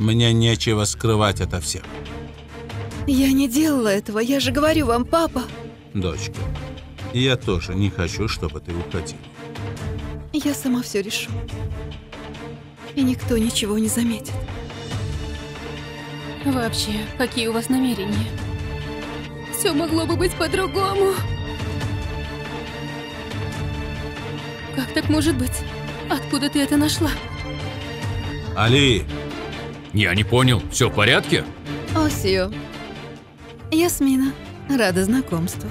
Мне нечего скрывать это всех. Я не делала этого, я же говорю вам, папа. Дочка, я тоже не хочу, чтобы ты уходила. Я сама все решу. И никто ничего не заметит. Вообще, какие у вас намерения? Все могло бы быть по-другому. Как так может быть? Откуда ты это нашла? Али, Я не понял, все в порядке? Осио. Ясмина. Рада знакомству.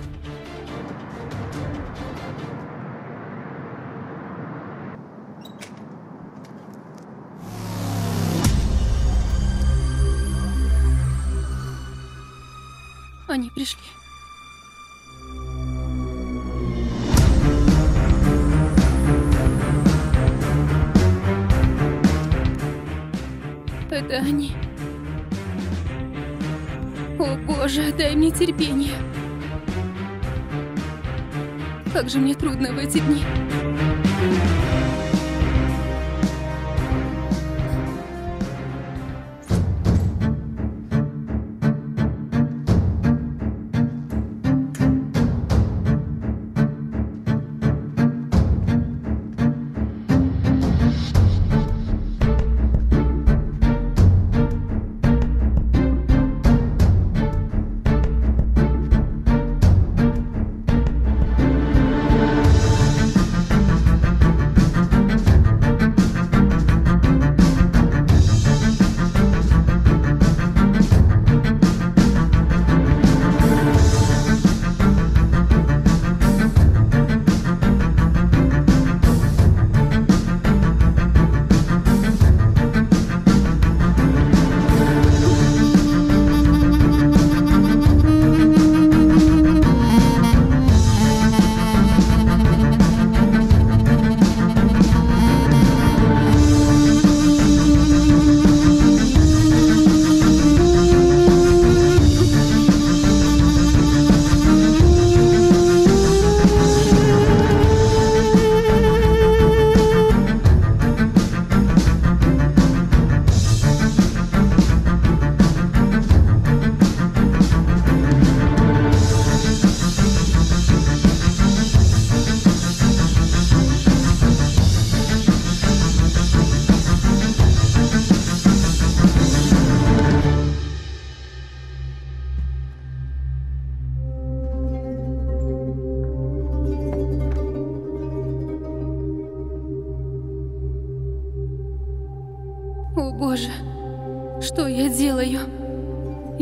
Дай мне терпение. Как же мне трудно в эти дни.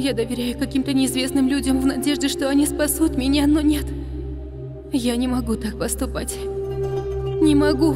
Я доверяю каким-то неизвестным людям в надежде, что они спасут меня, но нет. Я не могу так поступать. Не могу.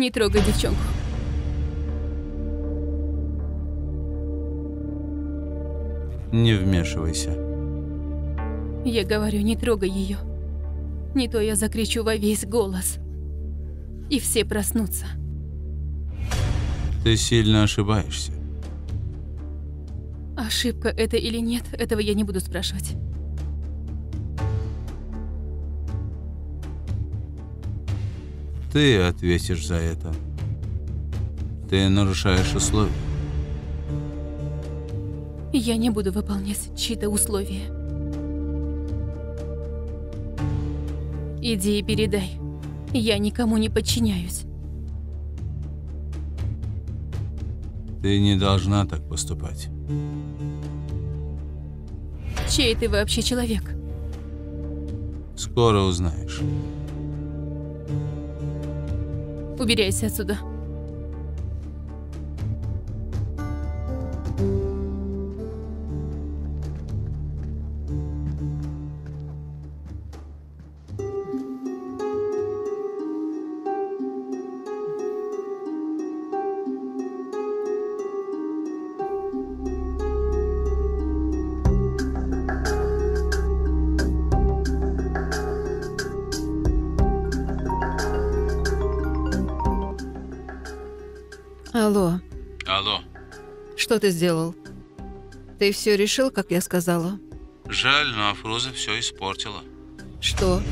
Не трогай девчонку. Не вмешивайся. Я говорю, не трогай ее. Не то я закричу во весь голос. И все проснутся. Ты сильно ошибаешься. Ошибка это или нет, этого я не буду спрашивать. Ты ответишь за это. Ты нарушаешь условия. Я не буду выполнять чьи-то условия. Иди и передай. Я никому не подчиняюсь. Ты не должна так поступать. Чей ты вообще человек? Скоро узнаешь. Убирайся отсюда. Ты сделал? Ты все решил, как я сказала? Жаль, но Афруза все испортила. Что?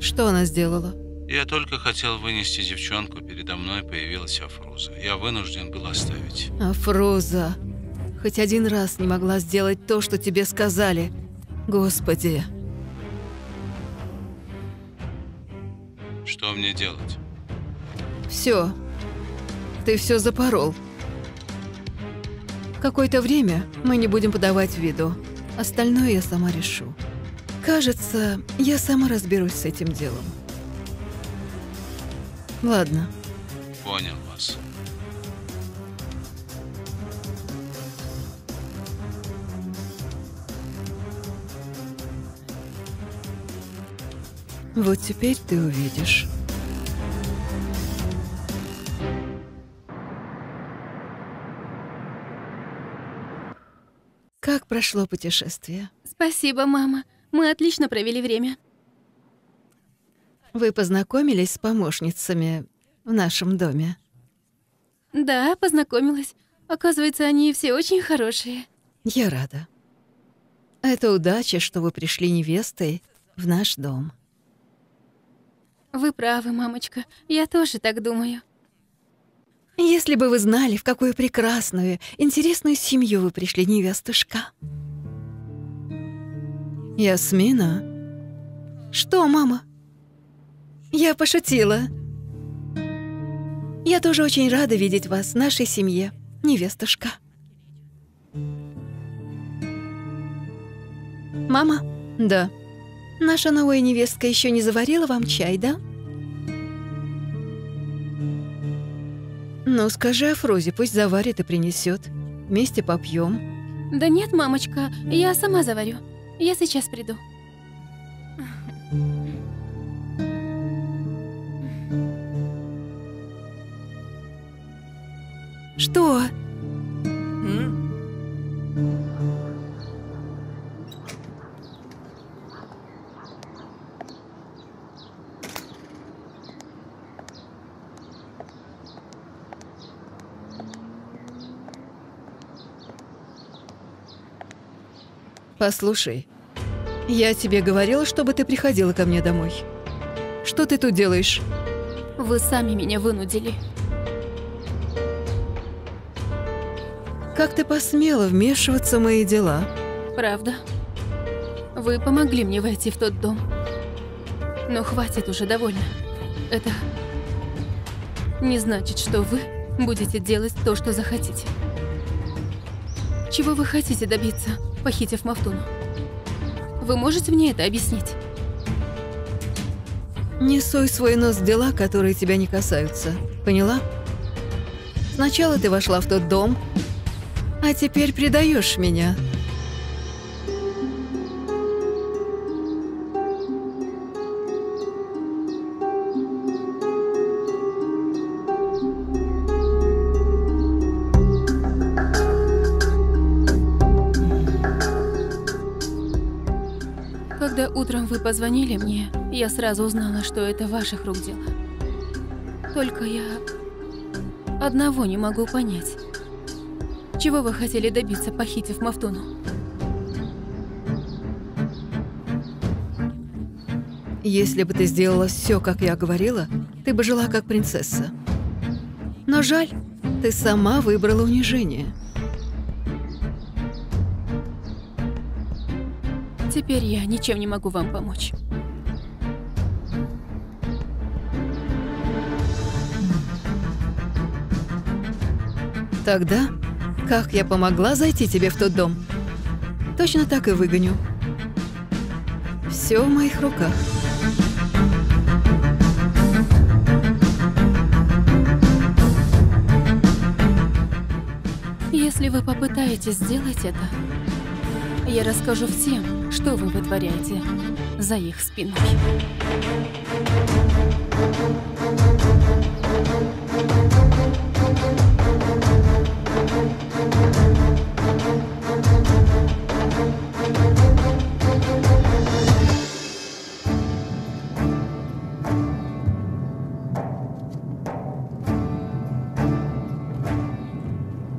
Что она сделала? Я только хотел вынести девчонку, передо мной появилась Афруза. Я вынужден был оставить. Афруза, хоть один раз не могла сделать то, что тебе сказали. Господи, Что мне делать? все. Ты все запорол. Какое-то время мы не будем подавать виду. Остальное я сама решу. Кажется, я сама разберусь с этим делом. Ладно, Понял вас. вот теперь ты увидишь. Как прошло путешествие? Спасибо, мама. Мы отлично провели время. Вы познакомились с помощницами в нашем доме? Да, познакомилась. Оказывается, они все очень хорошие. Я рада. Это удача, что вы пришли невестой в наш дом. Вы правы, мамочка. Я тоже так думаю. Если бы вы знали, в какую прекрасную, интересную семью вы пришли, невестушка. Ясмина? Что, мама? Я пошутила. Я тоже очень рада видеть вас в нашей семье, невестушка. Мама? Да. Наша новая невестка еще не заварила вам чай, да? Ну, скажи Афрозе, пусть заварит и принесет. Вместе попьем. Да нет, мамочка, я сама заварю. Я сейчас приду. Что? Послушай, я тебе говорила, чтобы ты приходила ко мне домой. Что ты тут делаешь? Вы сами меня вынудили. Как ты посмела вмешиваться в мои дела? Правда. Вы помогли мне войти в тот дом. Но хватит уже, довольно. Это не значит, что вы будете делать то, что захотите. Чего вы хотите добиться, похитив Мафтуну? Вы можете мне это объяснить? Не суй свой нос в дела, которые тебя не касаются. Поняла? Сначала ты вошла в тот дом, а теперь предаешь меня. Позвонили мне, я сразу узнала, что это ваших рук дело. Только я одного не могу понять. Чего вы хотели добиться, похитив Мафтуну? Если бы ты сделала все, как я говорила, ты бы жила как принцесса. Но жаль, ты сама выбрала унижение. Теперь я ничем не могу вам помочь. Тогда как я помогла зайти тебе в тот дом? Точно так и выгоню. Все в моих руках. Если вы попытаетесь сделать это, я расскажу всем, что вы вытворяете за их спиной.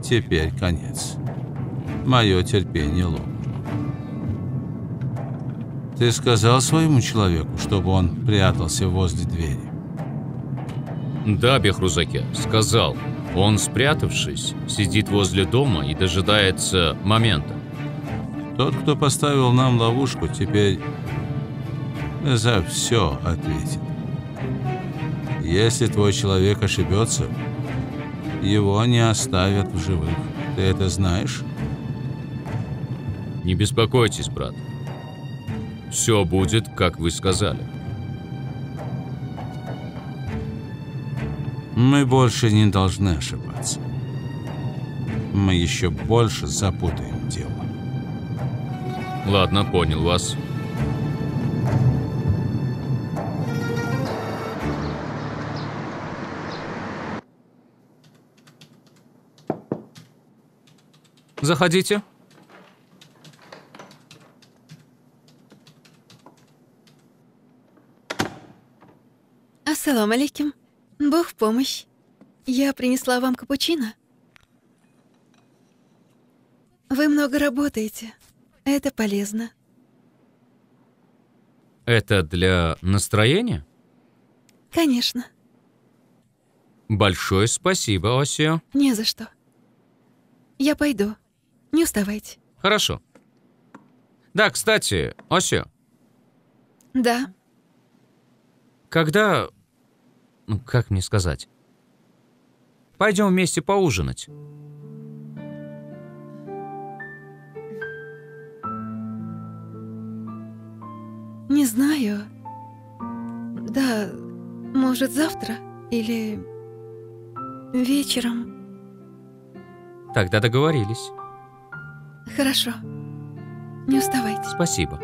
Теперь конец. Мое терпение лопнуло. Ты сказал своему человеку, чтобы он прятался возле двери? Да, Бехрузаке, сказал. Он, спрятавшись, сидит возле дома и дожидается момента. Тот, кто поставил нам ловушку, теперь за все ответит. Если твой человек ошибется, его не оставят в живых. Ты это знаешь? Не беспокойтесь, брат. Все будет, как вы сказали. Мы больше не должны ошибаться. Мы еще больше запутаем дело. Ладно, понял вас. Заходите. Ассалам алейкум. Бог в помощь. Я принесла вам капучино. Вы много работаете. Это полезно. Это для настроения? Конечно. Большое спасибо, Осио. Не за что. Я пойду. Не уставайте. Хорошо. Да, кстати, Осио, Да. когда... Ну, как мне сказать? Пойдем вместе поужинать. Не знаю. Да, может, завтра или вечером. Тогда договорились. Хорошо. Не уставайте. Спасибо.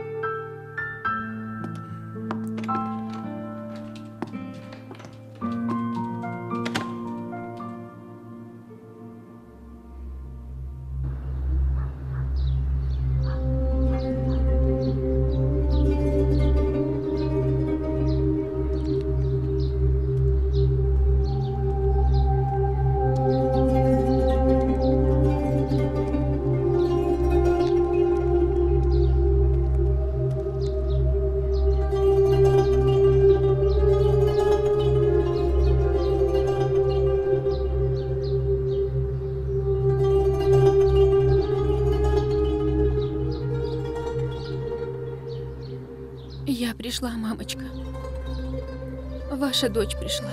Ваша дочь пришла.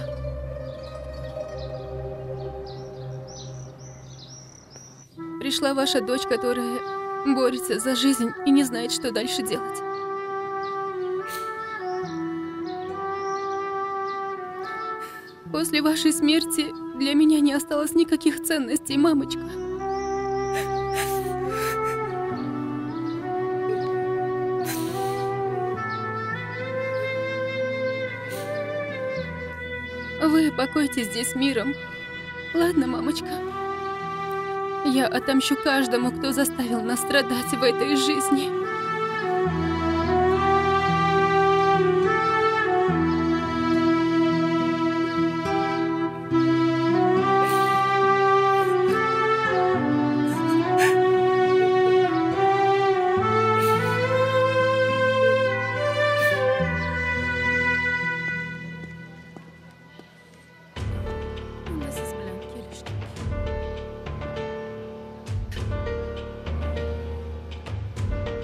Пришла ваша дочь, которая борется за жизнь и не знает, что дальше делать. После вашей смерти для меня не осталось никаких ценностей, мамочка. Вы покойтесь здесь миром. Ладно, мамочка? Я отомщу каждому, кто заставил нас страдать в этой жизни.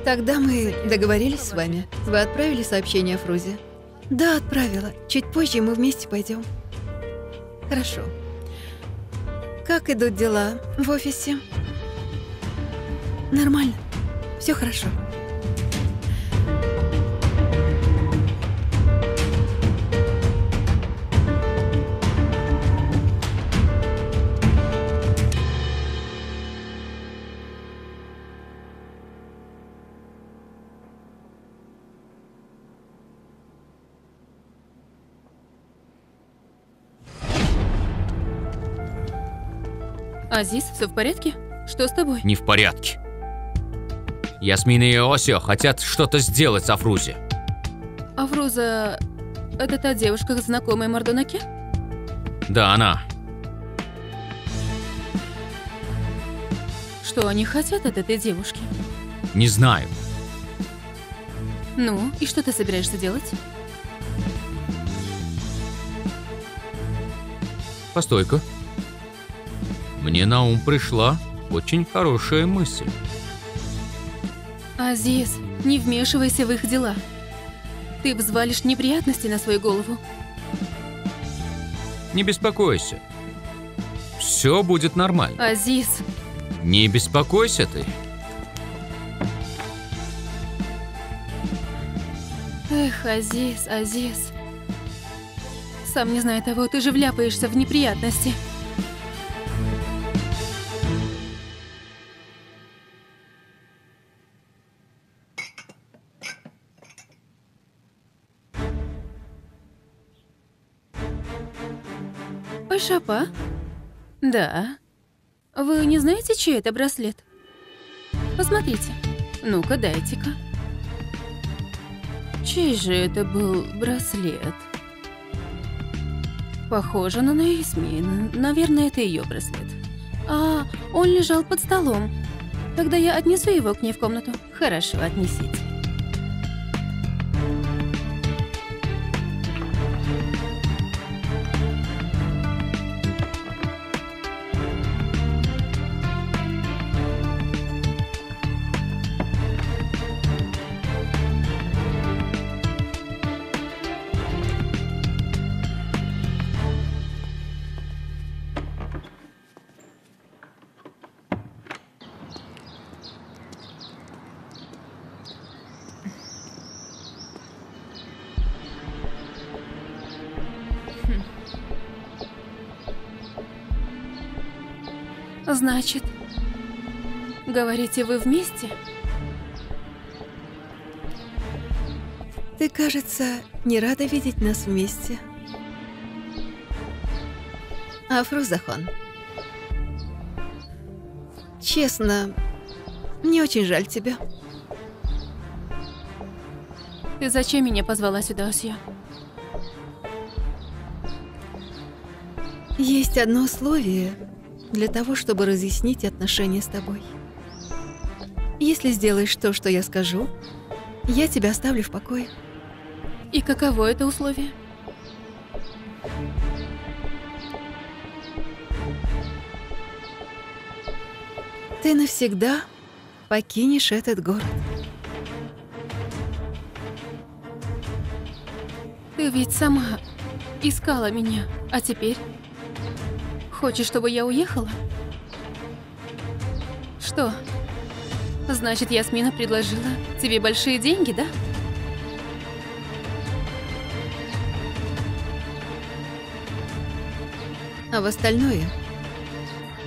Тогда мы договорились с вами. Вы отправили сообщение Фрузе? Да, отправила. Чуть позже мы вместе пойдем. Хорошо. Как идут дела в офисе? Нормально. Все хорошо. Азиз, все в порядке? Что с тобой? Не в порядке. Ясмин и Осио хотят что-то сделать с Афрузи. Афруза... Это та девушка, знакомая Мардонаке? Да, она. Что они хотят от этой девушки? Не знаю. Ну, и что ты собираешься делать? Постой-ка. Мне на ум пришла очень хорошая мысль. Азиз, не вмешивайся в их дела. Ты взвалишь неприятности на свою голову. Не беспокойся. Все будет нормально. Азиз, Не беспокойся ты. эх, Азиз, Азиз. Сам не зная того, ты же вляпаешься в неприятности. Шапа? Да. Вы не знаете, чей это браслет? Посмотрите. Ну-ка, дайте-ка. Чей же это был браслет? Похоже на Наисмин. Наверное, это ее браслет. А, он лежал под столом. Тогда я отнесу его к ней в комнату. Хорошо, отнесите. Значит, говорите, вы вместе? Ты, кажется, не рада видеть нас вместе. Афрузахон. Честно, мне очень жаль тебя. Ты зачем меня позвала сюда, Осия? Есть одно условие для того, чтобы разъяснить отношения с тобой. Если сделаешь то, что я скажу, я тебя оставлю в покое. И каково это условие? Ты навсегда покинешь этот город. Ты ведь сама искала меня, а теперь? Хочешь, чтобы я уехала? Что? Значит, Ясмина предложила тебе большие деньги, да? А в остальное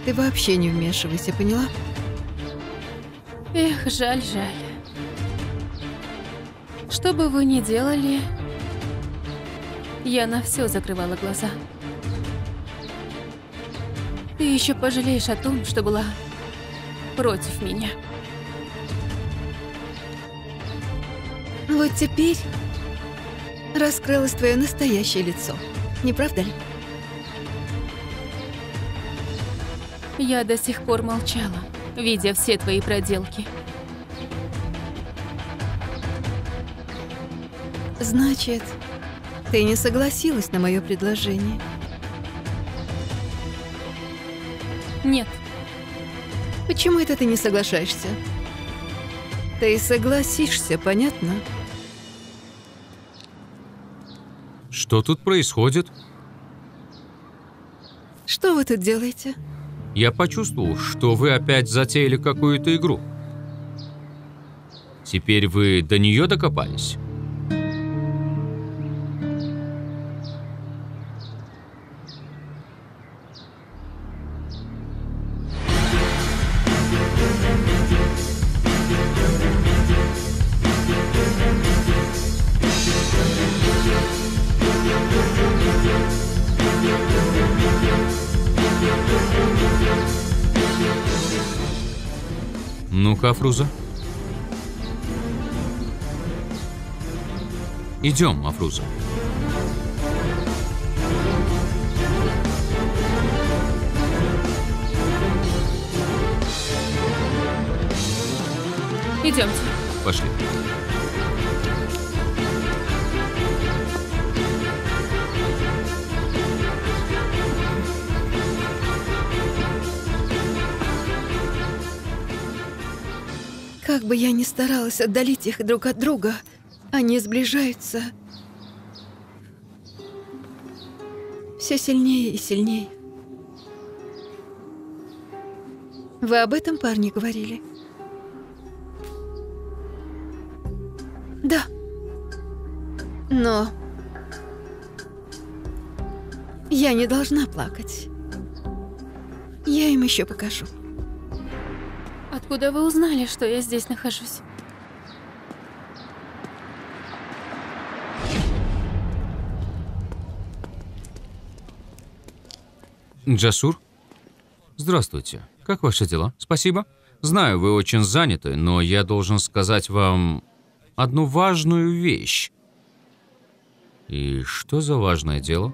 ты вообще не вмешивайся, поняла? Эх, жаль, жаль. Что бы вы ни делали, я на все закрывала глаза. Еще пожалеешь о том, что была против меня. Вот теперь раскрылось твое настоящее лицо. Не правда ли? Я до сих пор молчала, видя все твои проделки. Значит, ты не согласилась на мое предложение. Нет, Почему это ты не соглашаешься? Ты согласишься, понятно? Что тут происходит? Что вы тут делаете? Я почувствовал, что вы опять затеяли какую-то игру. Теперь вы до нее докопались? Ну-ка, Афруза. Идем, Афруза. Идемте. Пошли. Как бы я ни старалась отдалить их друг от друга, они сближаются все сильнее и сильнее. Вы об этом, парни, говорили? Да. Но... Я не должна плакать. Я им еще покажу. Откуда вы узнали, что я здесь нахожусь? Джасур? Здравствуйте. Как ваши дела? Спасибо. Знаю, вы очень заняты, но я должен сказать вам одну важную вещь. И что за важное дело?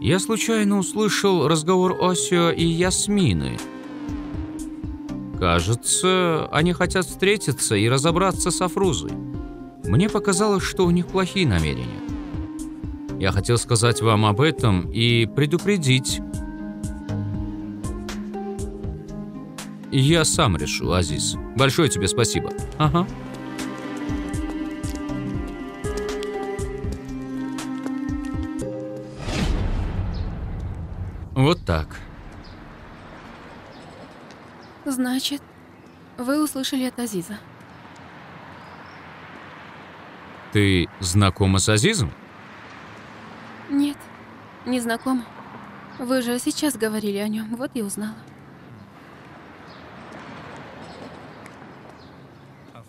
Я случайно услышал разговор Осио и Ясмины. Кажется, они хотят встретиться и разобраться с Афрузой. Мне показалось, что у них плохие намерения. Я хотел сказать вам об этом и предупредить. Я сам решу, Азиз. Большое тебе спасибо. Ага. Вот так. Значит, вы услышали от Азиза. Ты знакома с Азизом? Нет, не знакома. Вы же сейчас говорили о нем, вот и узнала.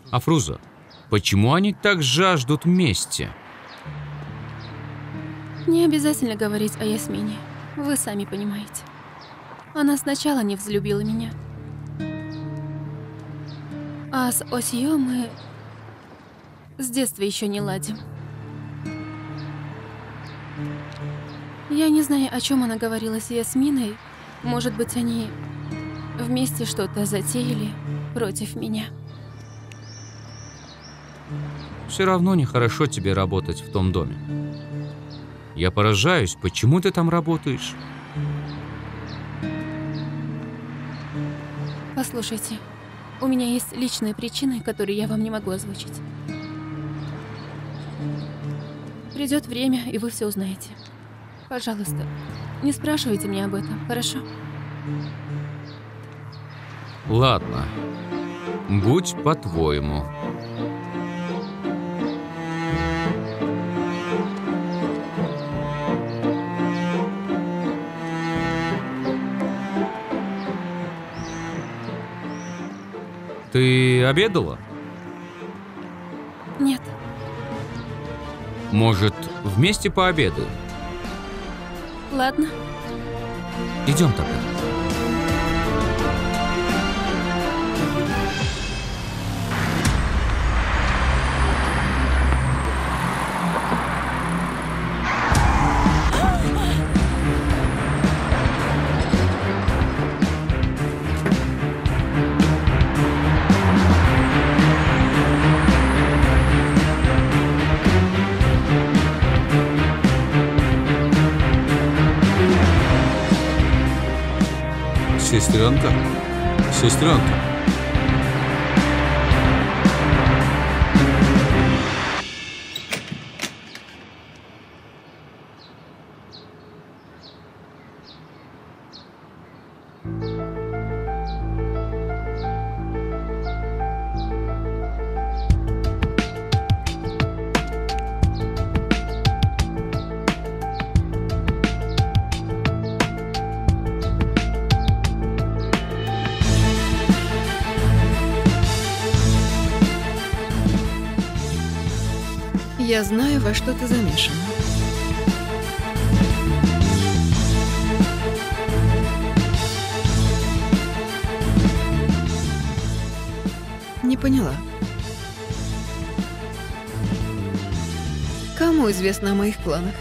Афруза, почему они так жаждут мести? Не обязательно говорить о Ясмине. Вы сами понимаете. Она сначала не взлюбила меня. А с Осиё мы с детства еще не ладим. Я не знаю, о чем она говорила с Ясминой. Может быть, они вместе что-то затеяли против меня. Все равно нехорошо тебе работать в том доме. Я поражаюсь, почему ты там работаешь? Послушайте, у меня есть личные причины, которые я вам не могу озвучить. Придет время, и вы все узнаете. Пожалуйста, не спрашивайте меня об этом, хорошо? Ладно. Будь по-твоему. Ты обедала? Нет, Может, вместе пообедаем? ладно. Идем тогда. adianta. Vocês trancam. Я знаю, во что ты замешана. Не поняла. Кому известно о моих планах?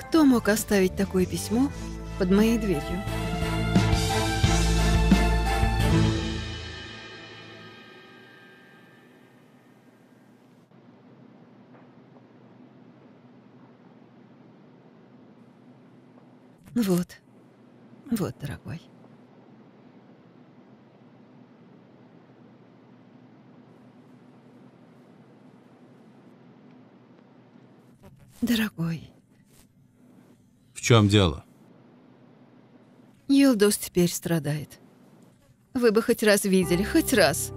Кто мог оставить такое письмо под моей дверью? Дорогой, В чем дело? Йилдус теперь страдает. Вы бы хоть раз видели, хоть раз.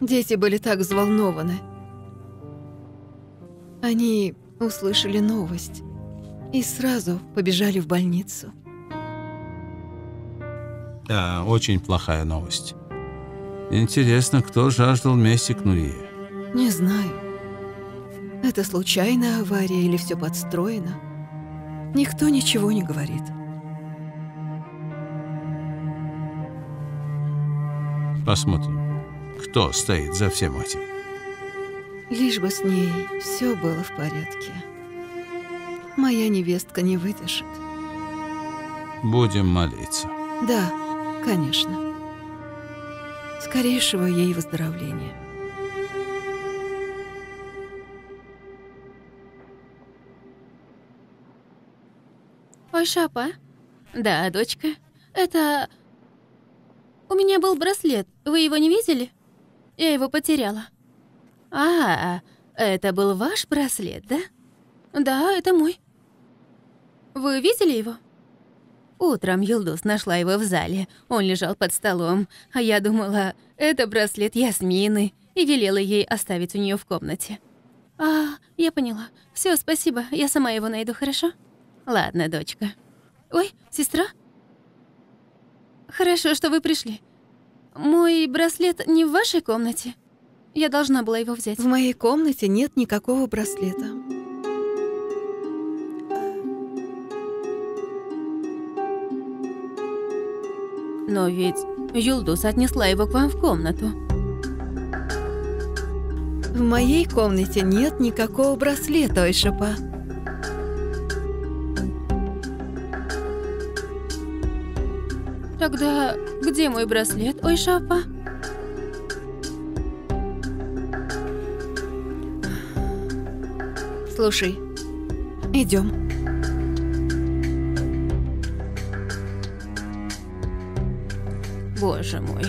Дети были так взволнованы. Они услышали новость и сразу побежали в больницу. Да, очень плохая новость. Интересно, кто жаждал мести к Нурие? Не знаю, это случайная авария или все подстроено. Никто ничего не говорит. Посмотрим, кто стоит за всем этим. Лишь бы с ней все было в порядке. Моя невестка не выдержит. Будем молиться. Да, конечно. Скорейшего ей выздоровления. Шапа. Да, дочка. Это... У меня был браслет. Вы его не видели? Я его потеряла. А, это был ваш браслет, да? Да, это мой. Вы видели его? Утром Юлдус нашла его в зале. Он лежал под столом, а я думала, это браслет Ясмины, и велела ей оставить у нее в комнате. А, я поняла. Все, спасибо. Я сама его найду, хорошо? Ладно, дочка. Ой, сестра? Хорошо, что вы пришли. Мой браслет не в вашей комнате? Я должна была его взять. В моей комнате нет никакого браслета. Но ведь Юлдус отнесла его к вам в комнату. В моей комнате нет никакого браслета, Ойшапа. Тогда где мой браслет, ой, Шапа? Слушай, идем. Боже мой.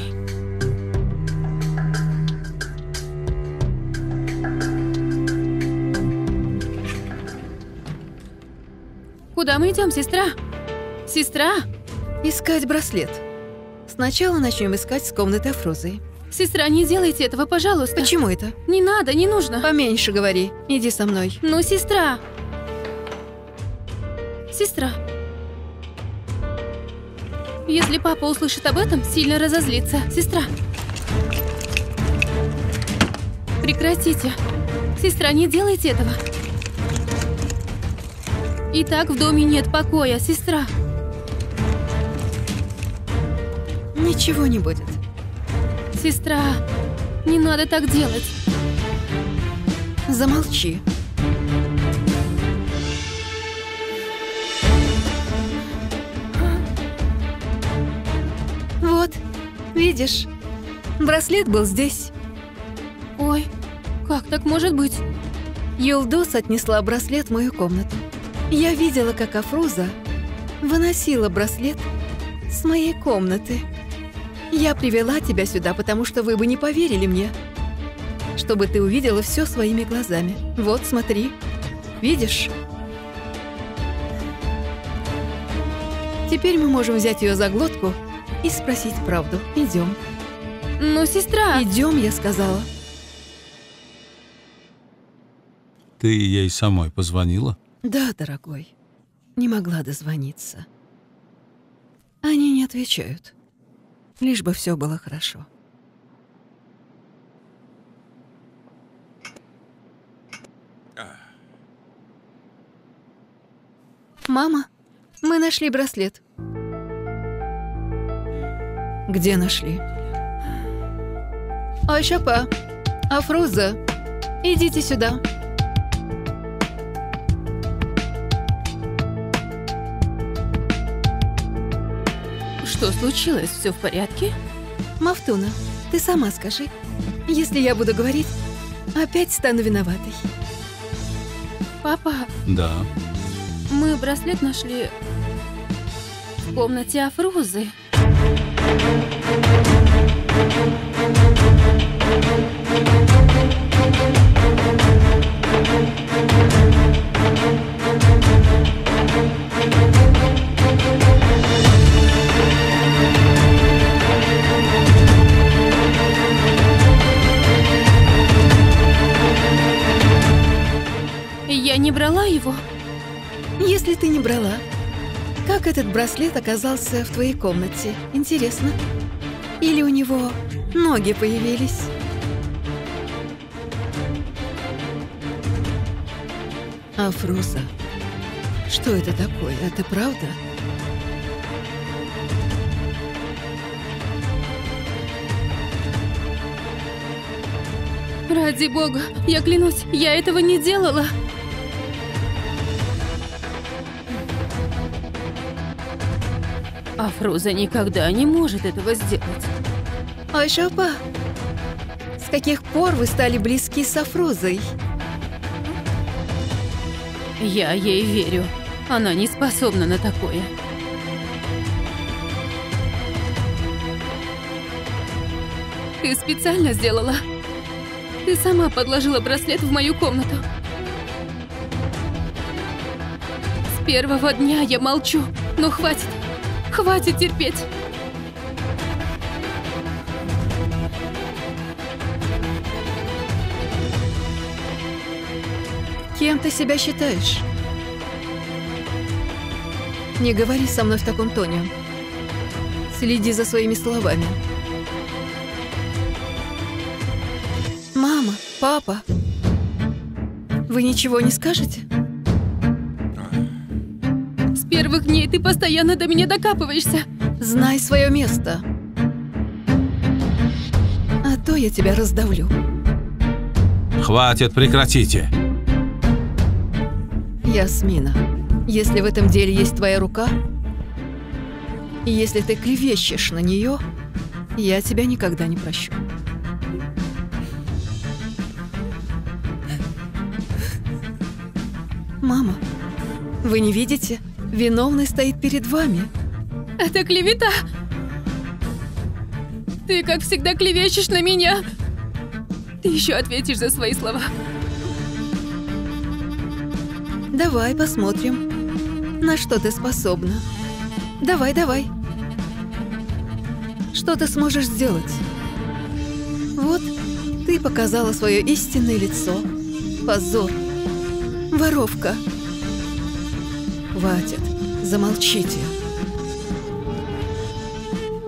Куда мы идем, сестра? Сестра? Искать браслет. Сначала начнем искать с комнаты Афрозы. Сестра, не делайте этого, пожалуйста. Почему это? Не надо, не нужно. Поменьше говори. Иди со мной. Ну, сестра. Сестра. Если папа услышит об этом, сильно разозлится. Сестра. Прекратите. Сестра, не делайте этого. И так в доме нет покоя, сестра. Ничего не будет. Сестра, не надо так делать. Замолчи. Вот, видишь, браслет был здесь. Ой, как так может быть? Юлдус отнесла браслет в мою комнату. Я видела, как Афруза выносила браслет с моей комнаты. Я привела тебя сюда, потому что вы бы не поверили мне. Чтобы ты увидела все своими глазами. Вот, смотри. Видишь? Теперь мы можем взять ее за глотку и спросить правду. Идем. Ну, сестра... Идем, я сказала. Ты ей самой позвонила? Да, дорогой. Не могла дозвониться. Они не отвечают. Лишь бы все было хорошо. Мама, мы нашли браслет. Где нашли? Айшапа, Афруза, идите сюда. Что случилось? Все в порядке? Мафтуна, ты сама скажи. Если я буду говорить, опять стану виноватой. Папа, Да. мы браслет нашли в комнате Афрузы. Я не этот браслет оказался в твоей комнате? Интересно. Или у него ноги появились? Афруза, что это такое? Это правда? Ради бога, я клянусь, я этого не делала. Афруза никогда не может этого сделать. Айшапа, с каких пор вы стали близки с Афрузой? Я ей верю. Она не способна на такое. Ты специально сделала. Ты сама подложила браслет в мою комнату. С первого дня я молчу, но хватит. Хватит терпеть. Кем ты себя считаешь? Не говори со мной в таком тоне. Следи за своими словами. Мама, папа, вы ничего не скажете? Дней ты постоянно до меня докапываешься. Знай свое место. А то я тебя раздавлю. Хватит, прекратите. Ясмина, если в этом деле есть твоя рука, и если ты клевещешь на нее, я тебя никогда не прощу. Мама, вы не видите? Виновный стоит перед вами. Это клевета. Ты, как всегда, клевещешь на меня. Ты еще ответишь за свои слова. Давай посмотрим, на что ты способна. Давай, давай. Что ты сможешь сделать? Вот, ты показала свое истинное лицо. Позор. Воровка. Хватит, замолчите.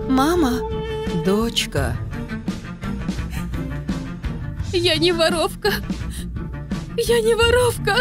Мама, дочка, Я не воровка. Я не воровка.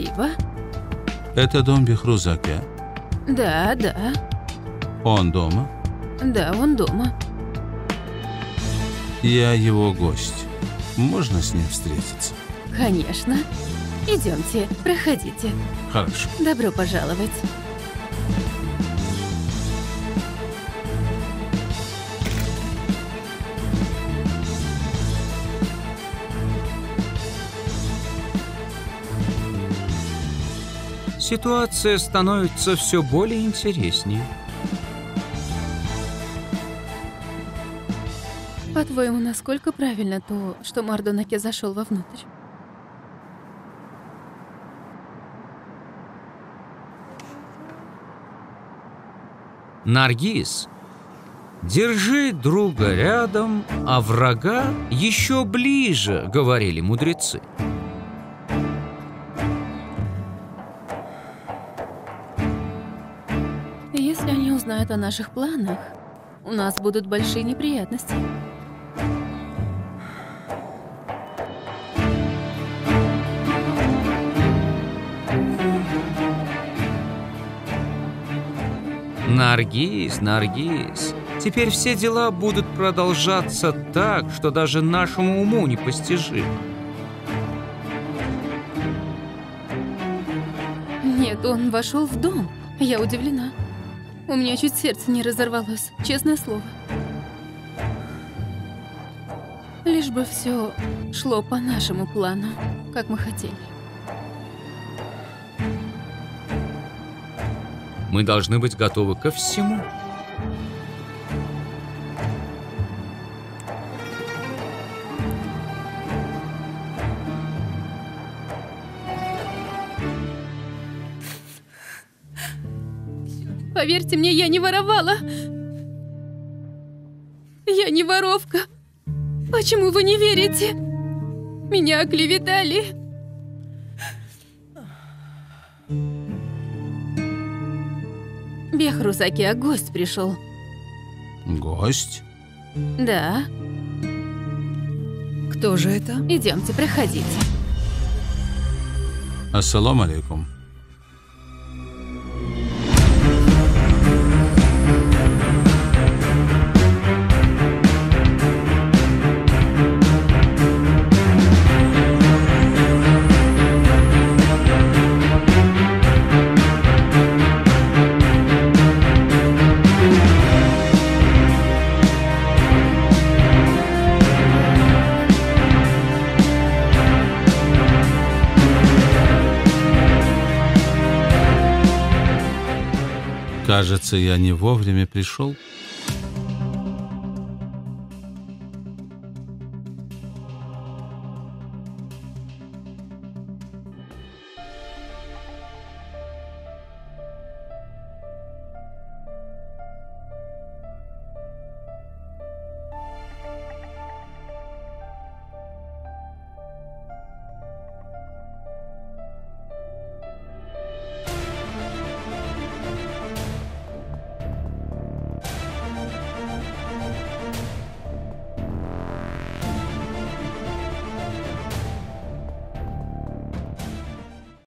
Спасибо. Это дом Бехрузака. Да, да. Он дома. Да, он дома. Я его гость. Можно с ним встретиться? Конечно. Идемте, проходите. Хорошо. Добро пожаловать. Ситуация становится все более интереснее. По-твоему, насколько правильно то, что Мардонаке зашел вовнутрь? Наргиз, держи друга рядом, а врага еще ближе, говорили мудрецы. О наших планах, у нас будут большие неприятности. Наргиз, Наргиз, теперь все дела будут продолжаться так, что даже нашему уму непостижимо. Нет, он вошел в дом. Я удивлена. У меня чуть сердце не разорвалось, честное слово. Лишь бы все шло по нашему плану, как мы хотели. Мы должны быть готовы ко всему. Поверьте мне, я не воровала. Я не воровка. Почему вы не верите? Меня оклеветали. Бехрусаки, а гость пришел. Гость? Да, Кто же это? идемте, проходите. Ассалам алейкум. Кажется, я не вовремя пришел.